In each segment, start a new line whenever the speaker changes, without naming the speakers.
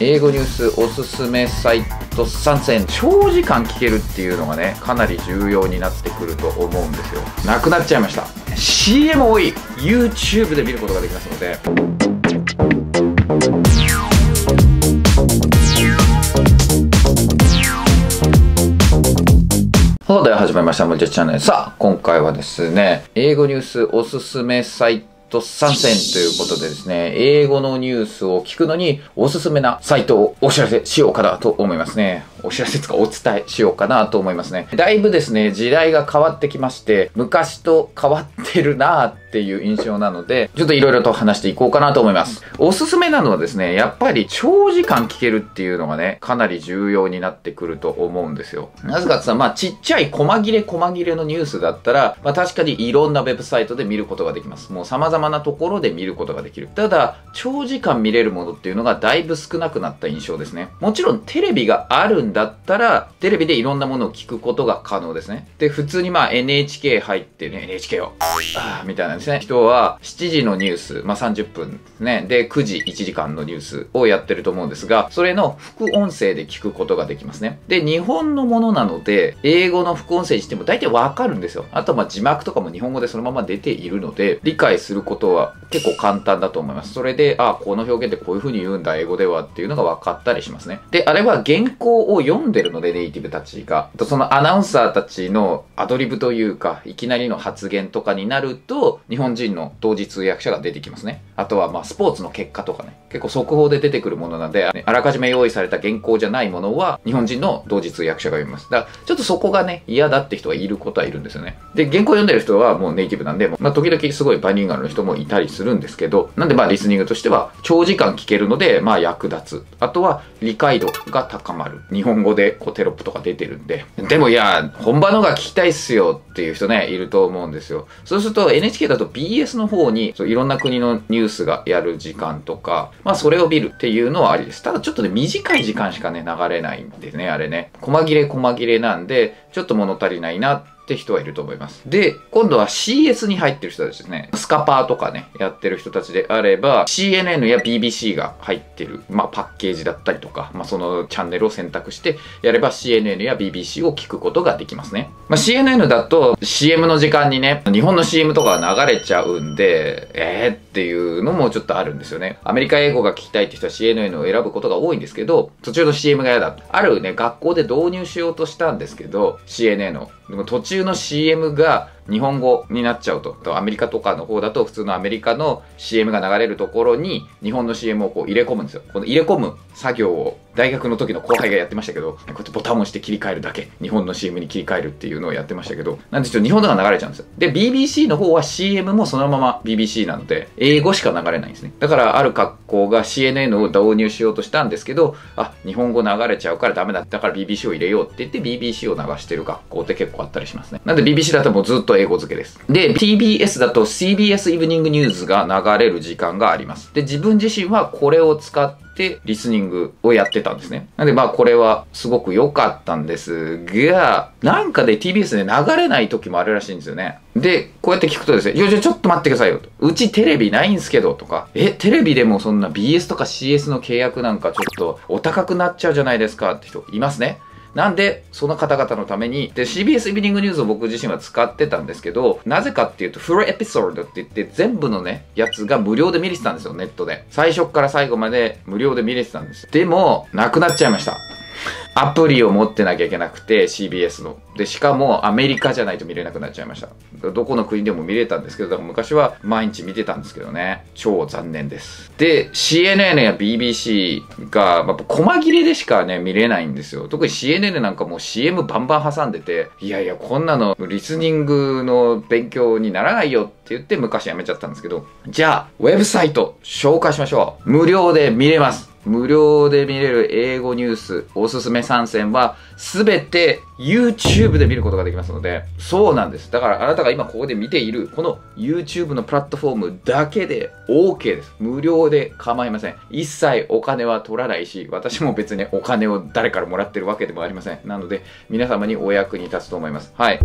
英語ニュースおすすめサイト参戦長時間聞けるっていうのがねかなり重要になってくると思うんですよなくなっちゃいました CM 多い YouTube で見ることができますのでそうでは始まりました。もじゃチャンネル。さあ、今回はですね、英語ニュースおすすめサイト参戦ということでですね、英語のニュースを聞くのにおすすめなサイトをお知らせしようかなと思いますね。お知らせつかお伝えしようかなと思いますね。だいぶですね、時代が変わってきまして、昔と変わってるなっていう印象なので、ちょっといろいろと話していこうかなと思います。おすすめなのはですね、やっぱり長時間聞けるっていうのがね、かなり重要になってくると思うんですよ。なぜかってさ、まあちっちゃい細切れ細切れのニュースだったら、まあ確かにいろんなウェブサイトで見ることができます。もう様々なところで見ることができる。ただ、長時間見れるものっていうのがだいぶ少なくなった印象ですね。もちろんテレビがあるだったら、テレビでいろんなものを聞くことが可能ですね。で、普通にまあ NHK 入ってね、NHK を、ああみたいなですね、人は7時のニュース、まあ30分ですね。で、9時1時間のニュースをやってると思うんですが、それの副音声で聞くことができますね。で、日本のものなので、英語の副音声にしても大体わかるんですよ。あとまあ字幕とかも日本語でそのまま出ているので、理解することは結構簡単だと思います。それで、ああ、この表現ってこういう風に言うんだ、英語ではっていうのが分かったりしますね。で、あれは原稿をを読んでるので、ネイティブたちが。そのアナウンサーたちのアドリブというか、いきなりの発言とかになると、日本人の同時通訳者が出てきますね。あとは、まあ、スポーツの結果とかね。結構速報で出てくるものなんで、あらかじめ用意された原稿じゃないものは、日本人の同時通訳者が読みます。だから、ちょっとそこがね、嫌だって人がいることはいるんですよね。で、原稿読んでる人はもうネイティブなんで、まあ、時々すごいバイリンガルの人もいたりするんですけど、なんでまあ、リスニングとしては、長時間聞けるので、まあ、役立つ。あとは、理解度が高まる。日本本語でこうテロップとか出てるんで。でもいや、本場のが聞きたいっすよっていう人ね、いると思うんですよ。そうすると NHK だと BS の方にそういろんな国のニュースがやる時間とか、まあそれを見るっていうのはありです。ただちょっとね、短い時間しかね、流れないんでね、あれね。細切れ細切れなんで、ちょっと物足りないなってって人はいると思います。で、今度は CS に入ってる人たちですね。スカパーとかね、やってる人たちであれば、CNN や BBC が入ってる、まあ、パッケージだったりとか、まあ、そのチャンネルを選択してやれば CNN や BBC を聞くことができますね。まあ、CNN だと CM の時間にね、日本の CM とかが流れちゃうんで、えーっていうのもちょっとあるんですよね。アメリカ英語が聞きたいって人は CNN を選ぶことが多いんですけど、途中の CM が嫌だ。あるね、学校で導入しようとしたんですけど、CNN を。途中の CM が日本語になっちゃうと。アメリカとかの方だと普通のアメリカの CM が流れるところに日本の CM をこう入れ込むんですよ。この入れ込む作業を大学の時の後輩がやってましたけど、こうやってボタンを押して切り替えるだけ。日本の CM に切り替えるっていうのをやってましたけど、なんでちょっと日本のが流れちゃうんですよ。で、BBC の方は CM もそのまま BBC なので、英語しか流れないんですね。だからある学校が CNN を導入しようとしたんですけど、あ、日本語流れちゃうからダメだ。だから BBC を入れようって言って BBC を流してる学校って結構あったりしますね。なんで BBC だともうずっと英語付けです。で、TBS だと CBS イブニングニュースが流れる時間があります。で、自分自身はこれを使ってリスニングをやってたんですね。なんでまあこれはすごく良かったんですが、なんかで TBS で流れない時もあるらしいんですよね。で、こうやって聞くとですね、いや、じゃちょっと待ってくださいよと。うちテレビないんすけどとか、え、テレビでもそんな BS とか CS の契約なんかちょっとお高くなっちゃうじゃないですかって人いますね。なんで、その方々のために、で、CBS イブニングニュースを僕自身は使ってたんですけど、なぜかっていうと、フルエピソードって言って、全部のね、やつが無料で見れてたんですよ、ネットで。最初から最後まで無料で見れてたんです。でも、なくなっちゃいました。アプリを持ってなきゃいけなくて CBS の。で、しかもアメリカじゃないと見れなくなっちゃいました。どこの国でも見れたんですけど、だから昔は毎日見てたんですけどね。超残念です。で、CNN や BBC が、まあ、細切れでしかね、見れないんですよ。特に CNN なんかもう CM バンバン挟んでて、いやいや、こんなのリスニングの勉強にならないよって言って昔やめちゃったんですけど、じゃあ、ウェブサイト紹介しましょう。無料で見れます。無料で見れる英語ニュースおすすめ参戦はすべて YouTube で見ることができますのでそうなんです。だからあなたが今ここで見ているこの YouTube のプラットフォームだけで OK です。無料で構いません。一切お金は取らないし私も別にお金を誰からもらってるわけでもありません。なので皆様にお役に立つと思います。はい。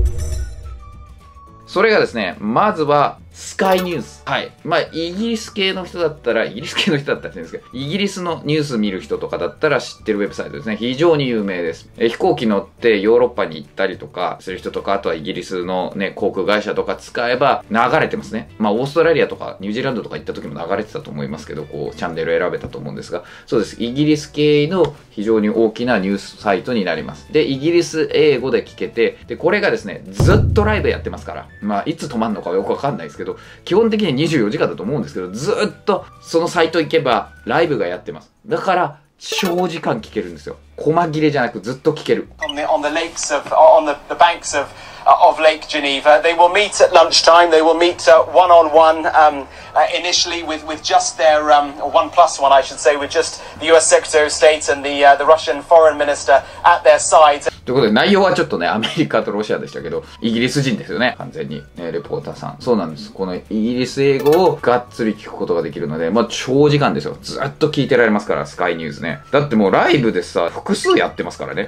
それがですね、まずはスカイニュース。はい。まあ、イギリス系の人だったら、イギリス系の人だったらですけど、イギリスのニュース見る人とかだったら知ってるウェブサイトですね。非常に有名です。え飛行機乗ってヨーロッパに行ったりとかする人とか、あとはイギリスのね、航空会社とか使えば流れてますね。まあ、オーストラリアとかニュージーランドとか行った時も流れてたと思いますけど、こう、チャンネル選べたと思うんですが、そうです。イギリス系の非常に大きなニュースサイトになります。で、イギリス英語で聞けて、で、これがですね、ずっとライブやってますから、まあ、いつ止まるのかはよくわかんないですけど、けど基本的に24時間だと思うんですけど、ずっとそのサイト行けばライブがやってます。だから、長時間聞けるんですよ。細切れじゃなくずっと聞ける。On the, on the lakes of, on the, the banks of of Lake Geneva. They will meet at lunchtime. They will meet uh, one on one um, uh, initially with, with just their um, one plus one, I should say, with just the US Secretary of State and the, uh, the Russian Foreign Minister at their side. ということで内容はちょっとね、アメリカとロシアでしたけど、イギリス人ですよね、完全に。ね、レポーターさん。そうなんです。このイギリス英語をがっつり聞くことができるので、まあ長時間ですよ。ずっと聞いてられますから、スカイニュースね。だってもうライブでさ、複数やってますからね。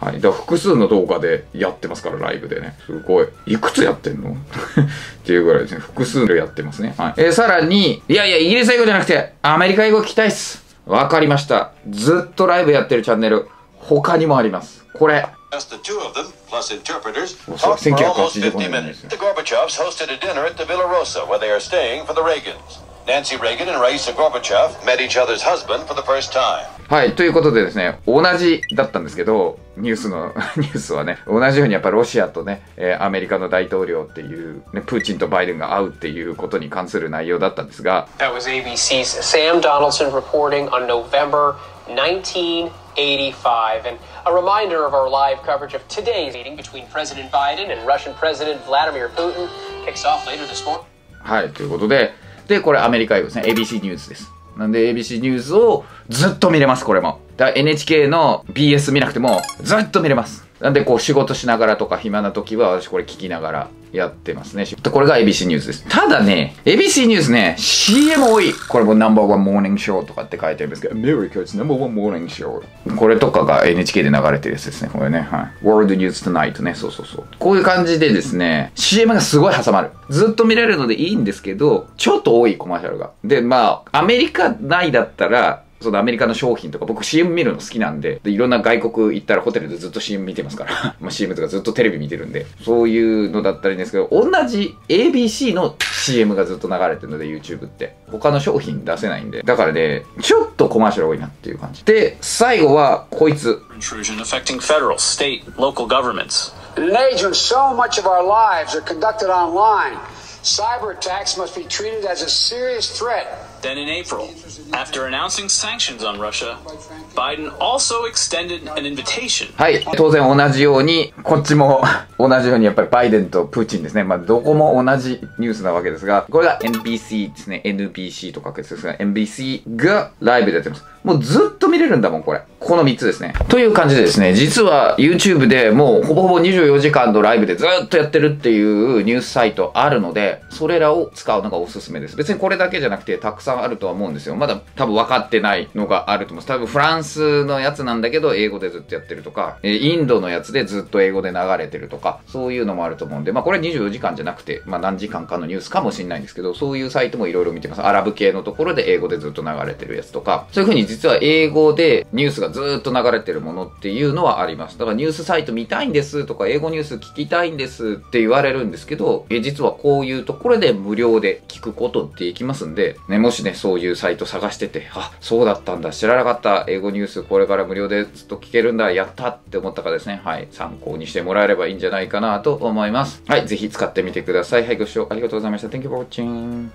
はい。はい。だから複数の動画でやってますから、ライブでね。すごい。いくつやってんの？っていうぐらいですね。複数でやってますね。はい。えー、さらに、いやいや、イギリス英語じゃなくて、アメリカ英語聞きたいっす。わかりました。ずっとライブやってるチャンネル、他にもあります。これ。Just the two of them, plus interpreters, talked for almost 50 minutes. The Gorbachevs hosted a dinner at the Villa Rosa, where they are staying for the Reagans. Nancy Reagan and Raisa Gorbachev met each other's husband for the first time. はい。ということでですね、同じだったんですけど、ニュースの、ニュースはね、同じようにやっぱロシアとね、えー、アメリカの大統領っていう、ね、プーチンとバイデンが会うっていうことに関する内容だったんですが。That was ABC's Sam Donaldson reporting on November 1985. And a reminder of our live coverage of today's meeting between President Biden and Russian President Vladimir Putin kicks off later this morning. はい。ということで、で、これアメリカ英語ですね。ABC ニュースです。なんで ABC ニュースをずっと見れます、これも。だ NHK の BS 見なくてもずっと見れます。なんでこう仕事しながらとか暇な時は私これ聞きながらやってますね。これが ABC ニュースです。ただね、ABC ニュースね、CM 多い。これもナンバーワンモーニングショーとかって書いてあるんですけど、America's number one morning show。これとかが NHK で流れてるやつですね。これね。はい。World News Tonight ね。そうそうそう。こういう感じでですね、CM がすごい挟まる。ずっと見れるのでいいんですけど、ちょっと多いコマーシャルが。で、まあ、アメリカ内だったら、そのアメリカの商品とか、僕 CM 見るの好きなんで、でいろんな外国行ったらホテルでずっと CM 見てますからまあ CM とかずっとテレビ見てるんで、そういうのだったらいいんですけど、同じ ABC の CM がずっと流れてるので YouTube って。他の商品出せないんで。だからね、ちょっとコマーシャル多いなっていう感じ。で、最後はこいつ。Intrusion affecting federal, state, local governments. In an age when so much of our lives are conducted online, cyber attacks must be treated as a serious threat Then in April, after announcing sanctions on Russia, Biden also extended an invitation. はい。当然同じように、こっちも 同じようにやっぱりバイデンとプーチンですね。まあどこも同じニュースなわけですが、これが NBC ですね。NBC と書くやつですが、NBC がライブでやってます。もうずっと見れるんだもん、これ。この3つですね。という感じでですね、実は YouTube でもうほぼほぼ24時間のライブでずっとやってるっていうニュースサイトあるので、それらを使うのがおすすめです。別にこれだけじゃなくてたくさんあるとは思うんですよ。まだ多分分かってないのがあると思います。多分フランスのやつなんだけど、英語でずっとやってるとか、えインドのやつでずっと英語で流れてるとか、そういうのもあると思うんで、まあこれ24時間じゃなくて、まあ何時間かのニュースかもしれないんですけど、そういうサイトもいろいろ見てます。アラブ系のところで英語でずっと流れてるやつとか、そういう風に実は英語でニュースがずっと流れてるものっていうのはあります。だからニュースサイト見たいんですとか、英語ニュース聞きたいんですって言われるんですけど、え実はこういうところで無料で聞くことできますんで、ね、もしね、そういうサイト探してて、あ、そうだったんだ、知らなかった、英語ニュースこれから無料でずっと聞けるんだ、やったって思ったかですね、はい、参考にしてもらえればいいんじゃないかなと思います。はい、ぜひ使ってみてください。はい、ご視聴ありがとうございました。Thank you for watching.